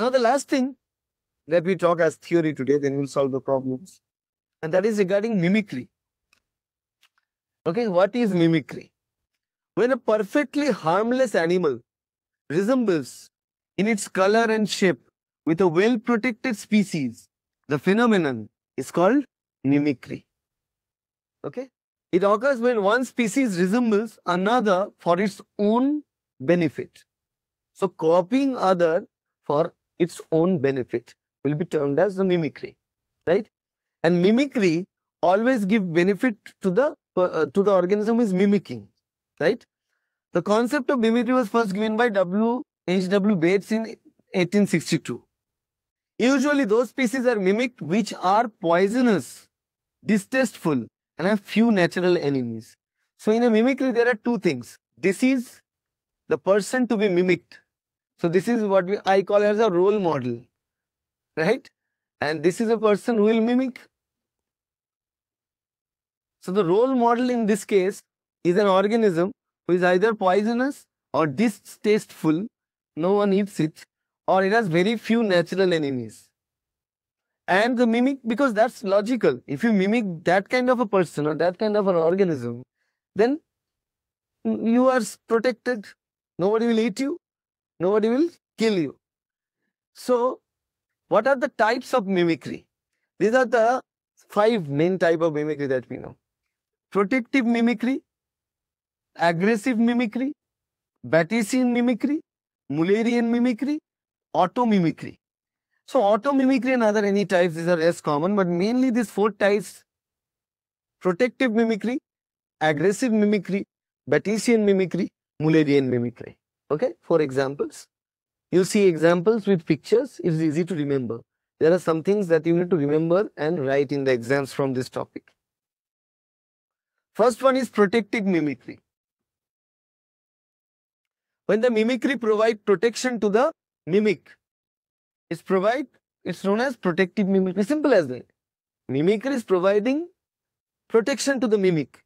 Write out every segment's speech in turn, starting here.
Now, the last thing that we talk as theory today, then we'll solve the problems, and that is regarding mimicry. Okay, what is mimicry? When a perfectly harmless animal resembles in its color and shape with a well protected species, the phenomenon is called mimicry. Okay? It occurs when one species resembles another for its own benefit. So, copying other for its own benefit will be termed as the mimicry, right? And mimicry always give benefit to the uh, to the organism is mimicking, right? The concept of mimicry was first given by W. H. W. Bates in 1862. Usually, those species are mimicked which are poisonous, distasteful, and have few natural enemies. So, in a mimicry, there are two things. This is the person to be mimicked. So, this is what we, I call as a role model, right? And this is a person who will mimic. So, the role model in this case is an organism who is either poisonous or distasteful, no one eats it, or it has very few natural enemies. And the mimic, because that's logical. If you mimic that kind of a person or that kind of an organism, then you are protected. Nobody will eat you. Nobody will kill you. So, what are the types of mimicry? These are the five main type of mimicry that we know. Protective mimicry, aggressive mimicry, Batesian mimicry, Mullerian mimicry, auto mimicry. So auto mimicry and other any types, these are less common, but mainly these four types, protective mimicry, aggressive mimicry, Batesian mimicry, Mullerian mimicry. Okay, for examples. You see examples with pictures, it's easy to remember. There are some things that you need to remember and write in the exams from this topic. First one is protective mimicry. When the mimicry provide protection to the mimic, it's provide, it's known as protective mimicry. Simple as that. Mimicry is providing protection to the mimic.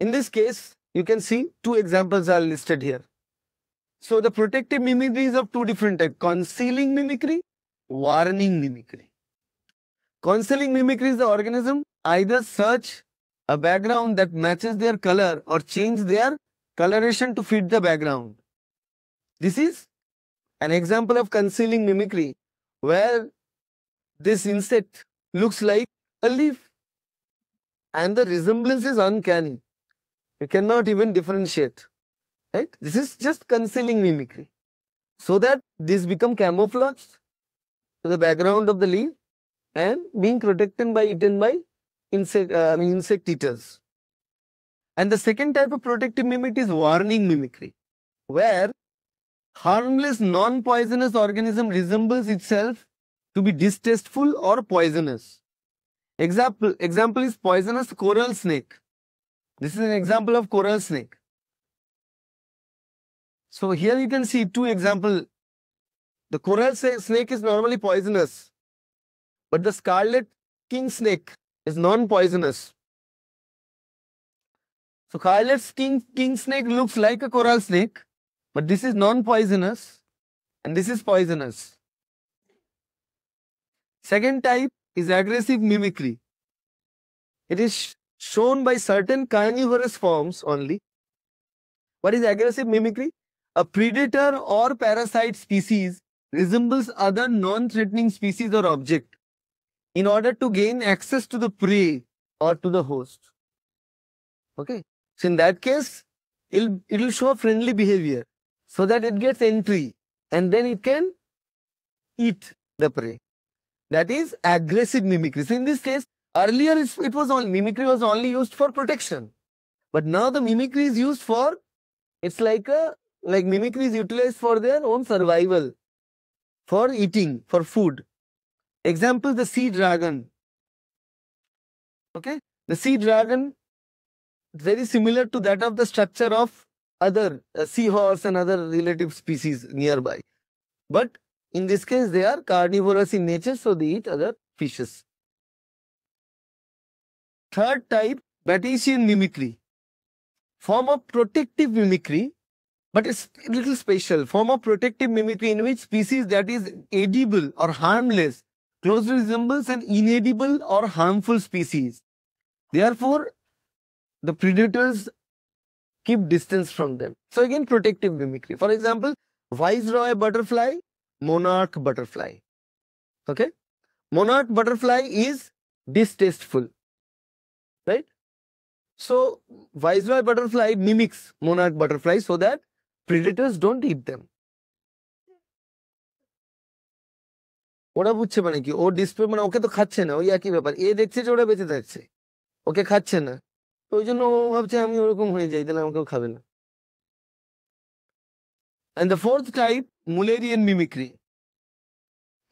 In this case, you can see two examples are listed here. So the protective mimicry is of two different types, concealing mimicry, warning mimicry. Concealing mimicry is the organism either search a background that matches their color or change their coloration to fit the background. This is an example of concealing mimicry where this insect looks like a leaf and the resemblance is uncanny. You cannot even differentiate. Right? This is just concealing mimicry. So that this become camouflaged to the background of the leaf and being protected by eaten by insect, uh, insect eaters. And the second type of protective mimicry is warning mimicry, where harmless non-poisonous organism resembles itself to be distasteful or poisonous. Example, example is poisonous coral snake. This is an example of coral snake. So here you can see two example. The coral snake is normally poisonous, but the scarlet king snake is non-poisonous. So scarlet king, king snake looks like a coral snake, but this is non-poisonous and this is poisonous. Second type is aggressive mimicry. It is shown by certain carnivorous forms only. What is aggressive mimicry? A predator or parasite species resembles other non-threatening species or object in order to gain access to the prey or to the host. Okay. So in that case, it'll, it'll show friendly behavior so that it gets entry and then it can eat the prey. That is aggressive mimicry. So in this case, earlier it was all mimicry was only used for protection. But now the mimicry is used for, it's like a, like mimicry is utilized for their own survival, for eating, for food. Example, the sea dragon. Okay, the sea dragon, very similar to that of the structure of other uh, seahorse and other relative species nearby. But in this case, they are carnivorous in nature, so they eat other fishes. Third type, Batesian mimicry. Form of protective mimicry but it's a little special form of protective mimicry in which species that is edible or harmless closely resembles an inedible or harmful species. Therefore, the predators keep distance from them. So again, protective mimicry. For example, viceroy butterfly, monarch butterfly. Okay? Monarch butterfly is distasteful. Right? So, viceroy butterfly mimics monarch butterfly so that predators don't eat them. ওরা বুঝছে মানে কি ও display মানে ওকে তো খাচ্ছে না ওই একই ব্যাপার এ দেখছে যে ওরা বেঁচে থাকছে ওকে খাচ্ছে না ওই জন্য ও ভাবছে আমি ওরকম হয়ে যাই তাহলে আমাকেও খাবে না And the fourth type, Mullerian mimicry.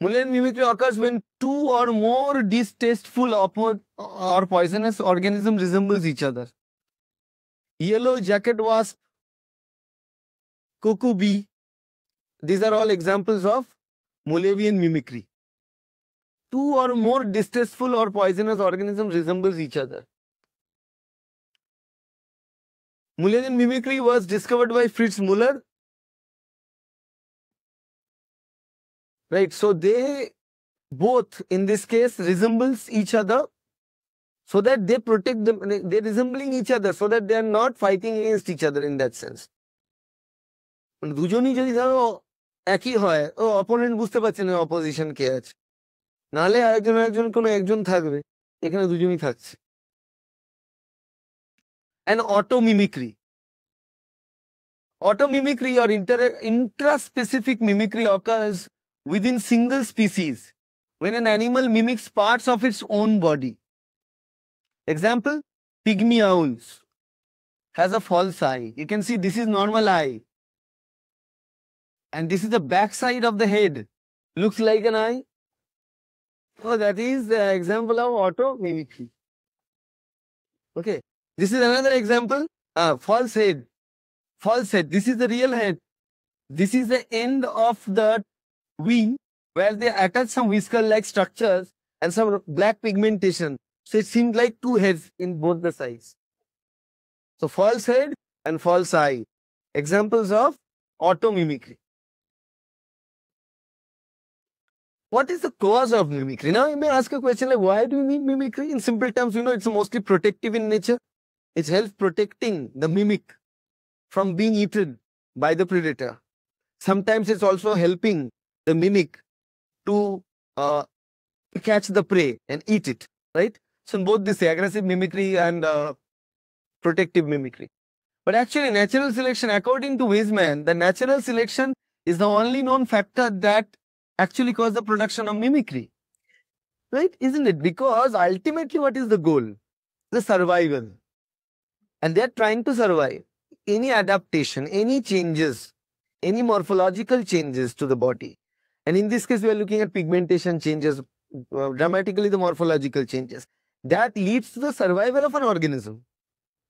Mullerian mimicry occurs when two or more distasteful or poisonous organisms resembles each other. Yellow jacket wasp, cuckoo bee, these are all examples of Mullerian mimicry two or more distasteful or poisonous organisms resembles each other. Mullerian mimicry was discovered by Fritz Muller. Right, so they both in this case resembles each other so that they protect them, they're resembling each other so that they are not fighting against each other in that sense. দুজনই যদি ধরো একই হয় ও opponent বুঝতে পারছে না opposition কে আছে নাহলে আরেকজন একজন কোনো একজন থাকবে এখানে দুজনই থাকছে and auto mimicry auto mimicry or inter intraspecific mimicry occurs within single species when an animal mimics parts of its own body example pygmy owls has a false eye you can see this is normal eye and this is the back side of the head looks like an eye Oh, that is the example of auto mimicry. Okay. This is another example. Uh, false head. False head. This is the real head. This is the end of the wing where they attach some whisker-like structures and some black pigmentation. So it seems like two heads in both the sides. So false head and false eye. Examples of auto mimicry. What is the cause of mimicry? Now you may ask a question like, why do we need mimicry? In simple terms, you know, it's mostly protective in nature. It helps protecting the mimic from being eaten by the predator. Sometimes it's also helping the mimic to uh, catch the prey and eat it, right? So in both this aggressive mimicry and uh, protective mimicry. But actually, natural selection, according to Weismann, the natural selection is the only known factor that actually cause the production of mimicry. Right? Isn't it? Because ultimately, what is the goal? The survival. And they're trying to survive. Any adaptation, any changes, any morphological changes to the body. And in this case, we are looking at pigmentation changes, uh, dramatically the morphological changes. That leads to the survival of an organism.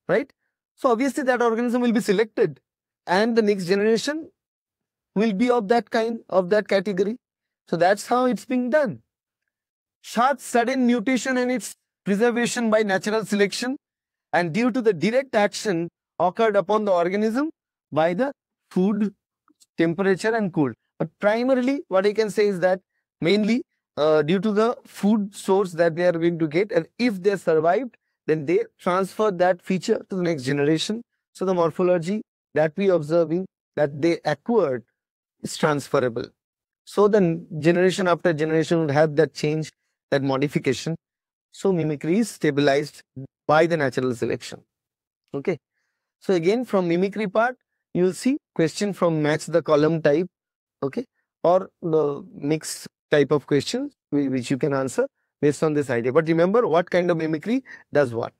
Right? So obviously that organism will be selected and the next generation will be of that kind, of that category. So that's how it's being done. Such sudden mutation and its preservation by natural selection and due to the direct action occurred upon the organism by the food, temperature and cool. But primarily what I can say is that mainly uh, due to the food source that they are going to get and if they survived then they transfer that feature to the next generation. So the morphology that we observing that they acquired is transferable. So the generation after generation would have that change, that modification. So mimicry is stabilized by the natural selection. Okay. So again, from mimicry part, you will see question from match the column type. Okay. Or the mixed type of questions which you can answer based on this idea. But remember what kind of mimicry does what.